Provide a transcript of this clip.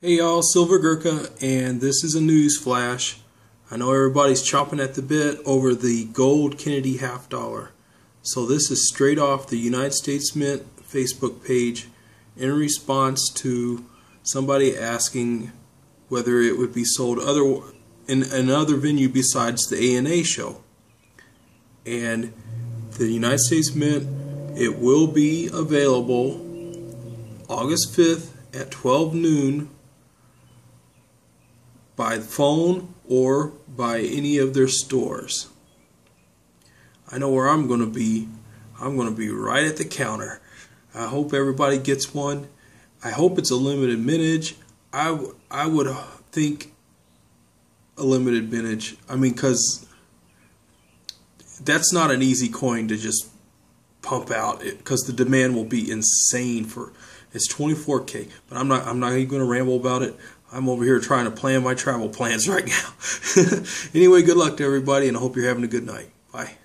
Hey y'all, Silver Ghurka, and this is a news flash. I know everybody's chopping at the bit over the gold Kennedy half dollar. So this is straight off the United States Mint Facebook page in response to somebody asking whether it would be sold other in another venue besides the ANA show. And the United States Mint, it will be available August 5th at 12 noon by phone or by any of their stores. I know where I'm going to be. I'm going to be right at the counter. I hope everybody gets one. I hope it's a limited mintage. I, I would think a limited mintage. I mean, because that's not an easy coin to just pump out because the demand will be insane for it's 24k but i'm not i'm not even going to ramble about it I'm over here trying to plan my travel plans right now. anyway, good luck to everybody, and I hope you're having a good night. Bye.